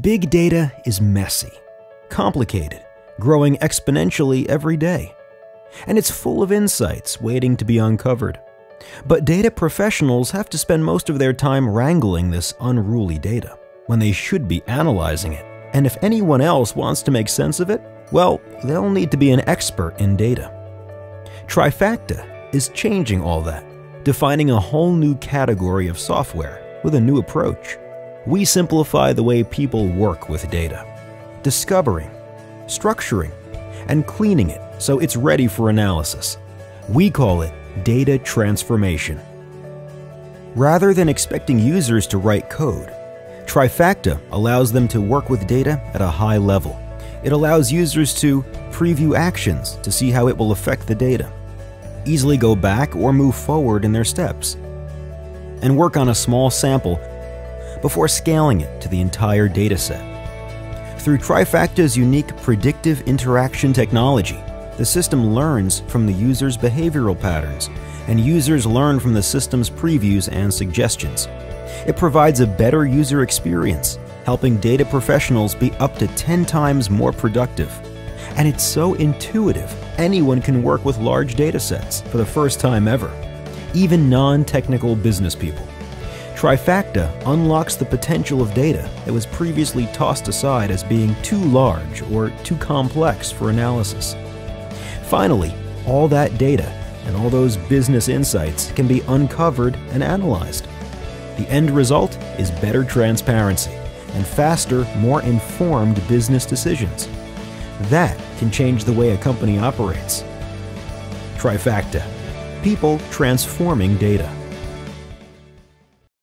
Big data is messy, complicated, growing exponentially every day. And it's full of insights waiting to be uncovered. But data professionals have to spend most of their time wrangling this unruly data when they should be analyzing it. And if anyone else wants to make sense of it, well, they'll need to be an expert in data. Trifacta is changing all that, defining a whole new category of software with a new approach. We simplify the way people work with data, discovering, structuring, and cleaning it so it's ready for analysis. We call it data transformation. Rather than expecting users to write code, Trifacta allows them to work with data at a high level. It allows users to preview actions to see how it will affect the data, easily go back or move forward in their steps, and work on a small sample before scaling it to the entire dataset. Through Trifacta's unique predictive interaction technology, the system learns from the user's behavioral patterns, and users learn from the system's previews and suggestions. It provides a better user experience, helping data professionals be up to 10 times more productive. And it's so intuitive, anyone can work with large data sets for the first time ever, even non technical business people. Trifacta unlocks the potential of data that was previously tossed aside as being too large or too complex for analysis. Finally, all that data and all those business insights can be uncovered and analyzed. The end result is better transparency and faster, more informed business decisions. That can change the way a company operates. Trifacta People transforming data.